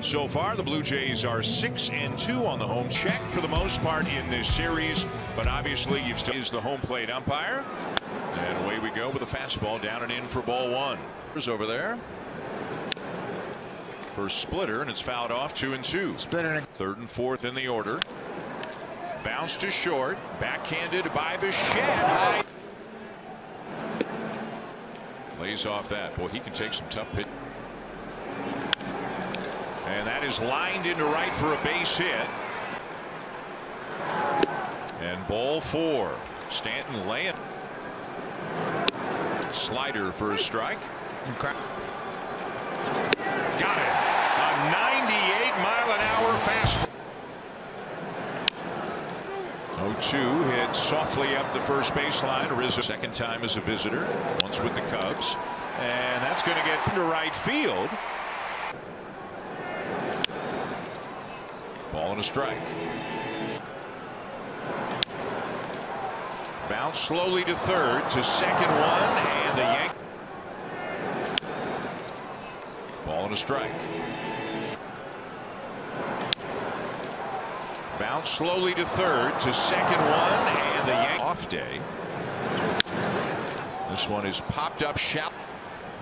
So far, the Blue Jays are six and two on the home check for the most part in this series, but obviously you've still is the home plate umpire, and away we go with a fastball down and in for ball one. Here's over there. First splitter, and it's fouled off two and two. Splitter. Third and fourth in the order. Bounce to short, backhanded by Bichette. Lays off that. Boy, he can take some tough pitch. And that is lined into right for a base hit. And ball four. Stanton laying. Slider for a strike. Okay. Got it. A 98 mile an hour fast. 0-2 hit softly up the first baseline. Rizzo second time as a visitor. Once with the Cubs. And that's going to get to right field. Ball and a strike. Bounce slowly to third to second one and the Yank. Ball and a strike. Bounce slowly to third to second one and the Yank off day. This one is popped up shallow.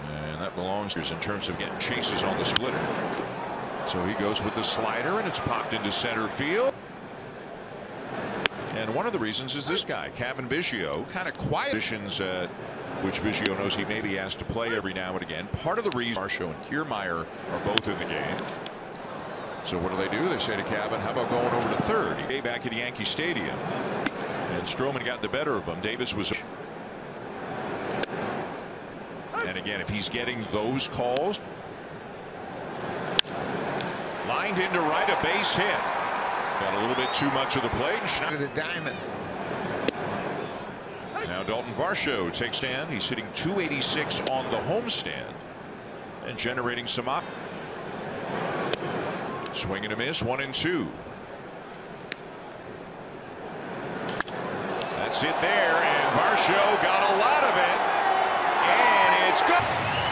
And that belongs in terms of getting chases on the splitter. So he goes with the slider and it's popped into center field. And one of the reasons is this guy, Cavan Biggio, kind of quiet positions, which Biggio knows he may be asked to play every now and again. Part of the reason Marshall and Kiermaier are both in the game. So what do they do? They say to Cavan, how about going over to third? He back at Yankee Stadium. And Stroman got the better of him. Davis was. And again, if he's getting those calls. Lined into right, a base hit. Got a little bit too much of the plate. And shot to the diamond. Now Dalton Varsho takes stand. He's hitting 286 on the homestand and generating some op. Swing and a miss, one and two. That's it there, and Varsho got a lot of it, and it's good.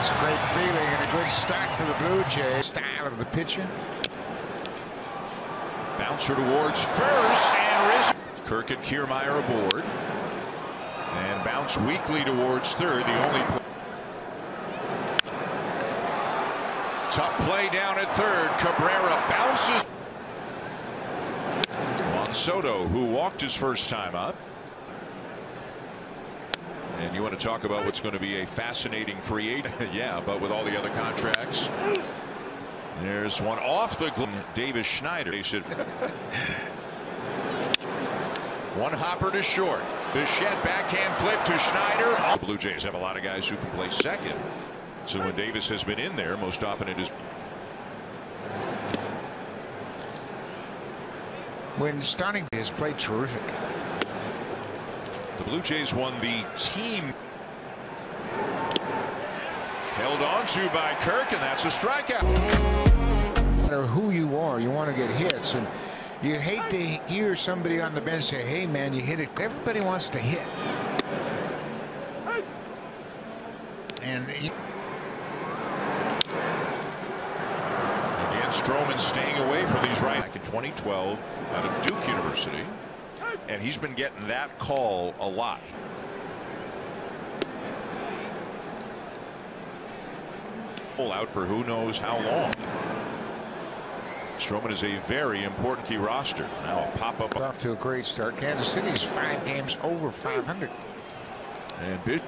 That's a great feeling and a good start for the Blue Jays. Style of the pitcher. Bouncer towards first, and Rizzo. Kirk and Kiermaier aboard. And bounce weakly towards third, the only play. Tough play down at third. Cabrera bounces. Juan Soto, who walked his first time up. You want to talk about what's going to be a fascinating free agent. yeah, but with all the other contracts. There's one off the Davis Schneider. They should. one hopper to short. Bichette backhand flip to Schneider. The Blue Jays have a lot of guys who can play second. So when Davis has been in there, most often it is. When starting his played terrific. Blue Jays won the team. Held on to by Kirk, and that's a strikeout. No matter who you are, you want to get hits. And you hate to hear somebody on the bench say, hey, man, you hit it. Everybody wants to hit. And he, Again, Stroman staying away from these right back in 2012 out of Duke University. And he's been getting that call a lot. Pull out for who knows how long. Stroman is a very important key roster. Now a pop up off to a great start. Kansas City's five games over 500. And Bish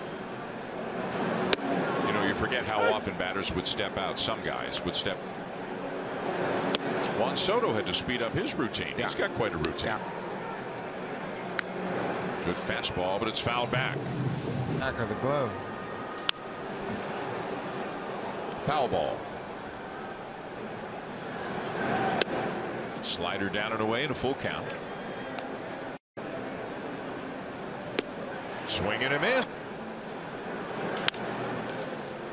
you know, you forget how often batters would step out. Some guys would step. Juan Soto had to speed up his routine. Yeah. He's got quite a routine. Yeah. Good fastball, but it's fouled back. Back of the glove. Foul ball. Slider down and away in a full count. Swing and a miss.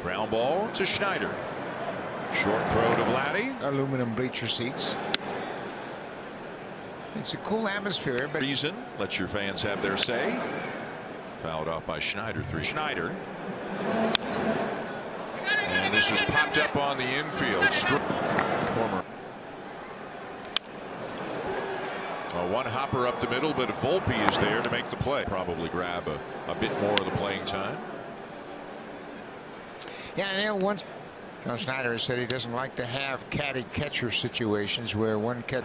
Ground ball to Schneider. Short throw to Vladdy. Aluminum bleacher seats. It's a cool atmosphere, but Reason. Let your fans have their say. Fouled off by Schneider. Three. Schneider. And this has popped up on the infield. Former. Uh, one hopper up the middle, but Volpe is there to make the play. Probably grab a, a bit more of the playing time. Yeah, and once John Schneider has said he doesn't like to have caddy catcher situations where one cat.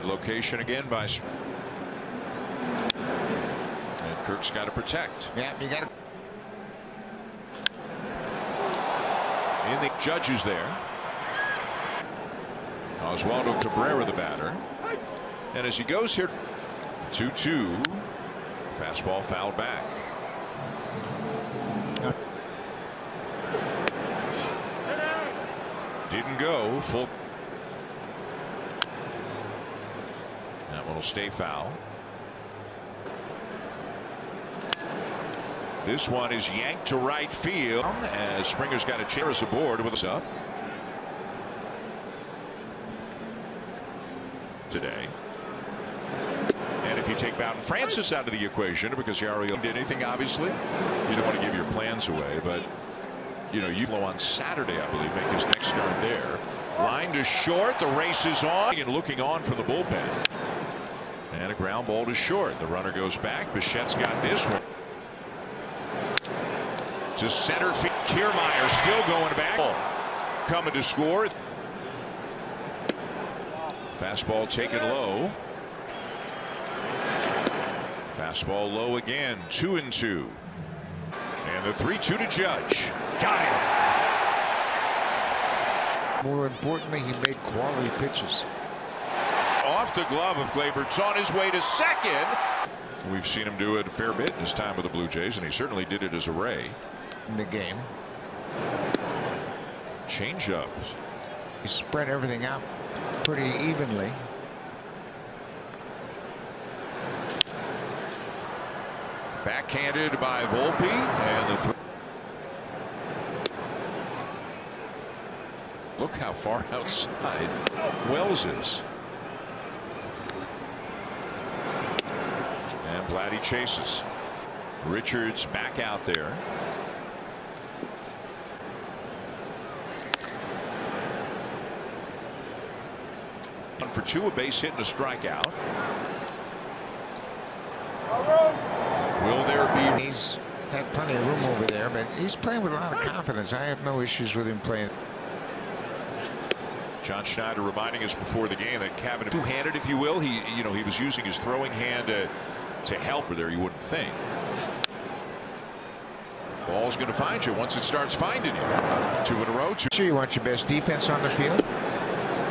Good location again by. And Kirk's got to protect. Yeah, you got to. In the judges there. Oswaldo Cabrera the batter. And as he goes here 2-2 fastball fouled back. Didn't go full. That one will stay foul. This one is yanked to right field as Springer's got a chance aboard with us up. Today. And if you take Bowden Francis out of the equation because Yari did anything, obviously, you don't want to give your plans away, but you know, you blow on Saturday, I believe, make his next start there. Line to short, the race is on and looking on for the bullpen. And a ground ball to short. The runner goes back. Bichette's got this one to center field. Kiermaier still going back. Coming to score. Fastball taken low. Fastball low again. Two and two. And the 3 2 to Judge. Got it. More importantly, he made quality pitches. Off the glove of Gleyber. It's on his way to second. We've seen him do it a fair bit in his time with the Blue Jays, and he certainly did it as a Ray in the game. Changeups. He spread everything out pretty evenly. Backhanded by Volpe and the Look how far outside Wells is. And Vladdy chases. Richards back out there. One for two, a base hit and a strikeout. Will there be? He's had plenty of room over there, but he's playing with a lot of confidence. I have no issues with him playing. John Schneider reminding us before the game that Cavan two-handed, if you will. He, you know, he was using his throwing hand to, to help her there. You wouldn't think. Ball's going to find you once it starts finding you. Two in a row. Two. Sure, you want your best defense on the field.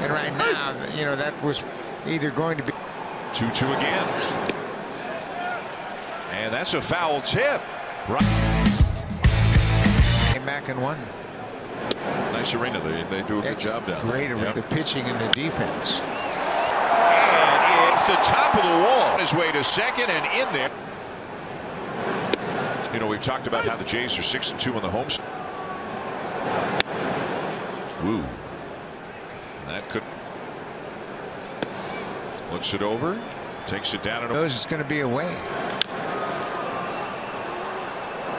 And right now, you know, that was either going to be 2 2 again. And that's a foul tip. Right. Came back and won. Nice arena. They, they do a That's good job down Great there. arena. Yep. The pitching and the defense. It's the top of the wall. On his way to second and in there. You know, we've talked about how the Jays are 6 and 2 on the home. Woo. That could looks it over, takes it down and knows it's going to be away.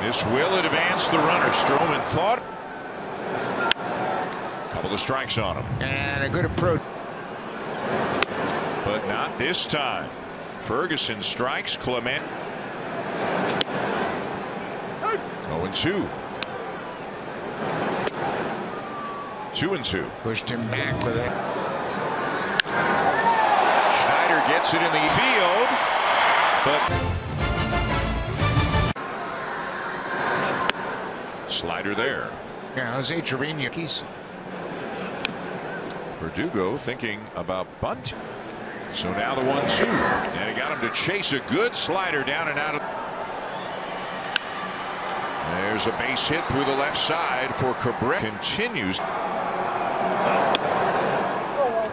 This will advance the runner. Stroman thought. Couple of strikes on him. And a good approach. This time. Ferguson strikes Clement. 0 and 2. 2 and 2. Pushed him back with it. Schneider gets it in the field, but slider there. Yeah, Jose Trevino. Verdugo thinking about bunt. So now the one two and he got him to chase a good slider down and out of there's a base hit through the left side for Cabrera. Continues.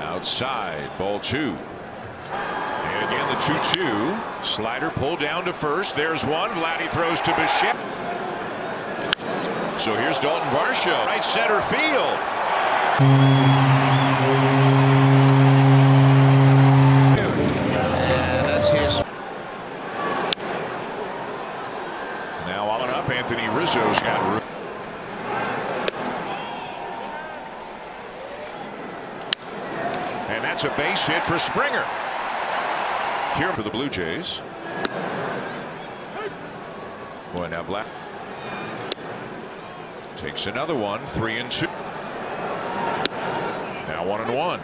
Outside ball two. And again the 2-2 slider pulled down to first. There's one. Vladdy throws to Bichette. So here's Dalton Varsho. Right center field Pacho's got room. And that's a base hit for Springer. Here for the Blue Jays. Boy, now Vlad takes another one, three and two. Now one and one.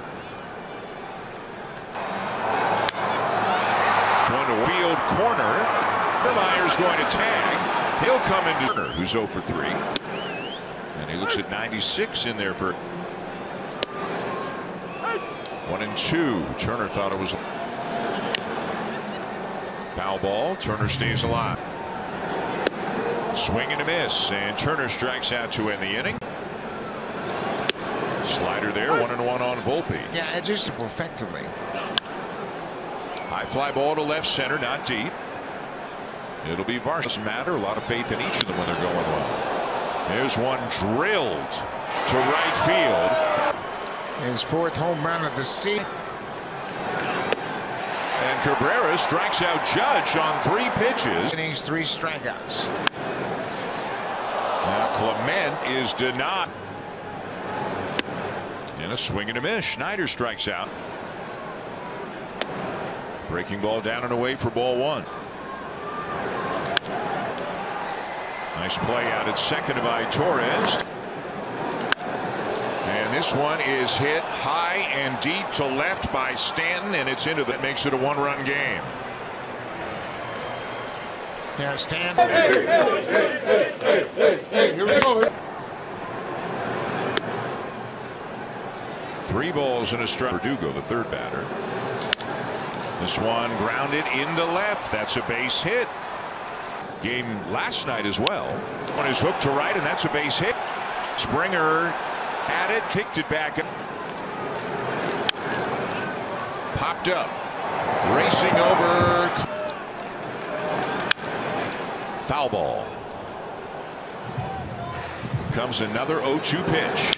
One to field corner. Myers going to tag. He'll come into Turner, who's 0 for 3. And he looks at 96 in there for one and two. Turner thought it was foul ball. Turner stays alive. Swing and a miss, and Turner strikes out to end the inning. Slider there, one and one on Volpe. Yeah, adjustable effectively. High fly ball to left center, not deep. It'll be. Doesn't matter. A lot of faith in each of them when they're going well. There's one drilled to right field. His fourth home run of the season. And Cabrera strikes out Judge on three pitches. Innings, three strikeouts. Now Clement is denied. And a swing and a miss. Schneider strikes out. Breaking ball down and away for ball one. Nice play out at second by Torres. And this one is hit high and deep to left by Stanton, and it's into that makes it a one run game. Yeah, Stan. Three balls and a strike. Verdugo, the third batter. This one grounded into left. That's a base hit. Game last night as well. One is hooked to right, and that's a base hit. Springer had it, kicked it back up. Popped up. Racing over. Foul ball. Comes another 0-2 pitch.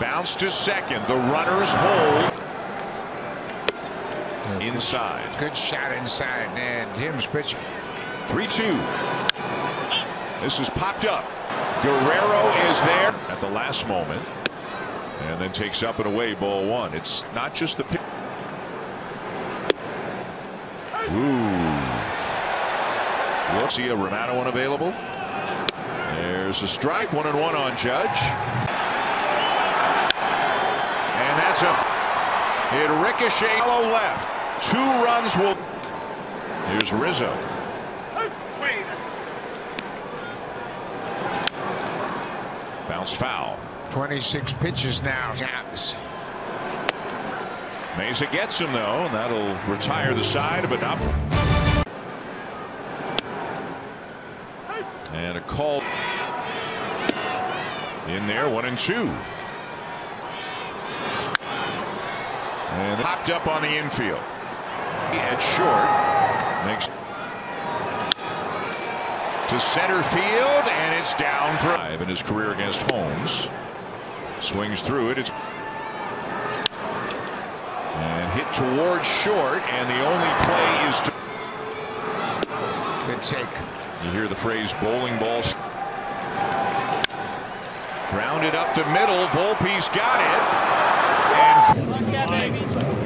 Bounce to second. The runners hold inside. Good shot inside, and Tim's pitching. 3-2. This is popped up. Guerrero is there at the last moment. And then takes up and away ball one. It's not just the pitch. Ooh. We'll see a Romano unavailable. There's a strike. One and one on Judge. And that's a. It ricocheted left. Two runs will. Here's Rizzo. Foul. 26 pitches now. Mayza gets him though, and that'll retire the side, but not. And a call in there, one and two. And popped up on the infield. He at short makes to center field, and it's down for five in his career against Holmes. Swings through it. It's and hit towards short, and the only play is to. Good take. You hear the phrase bowling ball. Grounded up the middle. Volpe's got it. And Look at baby.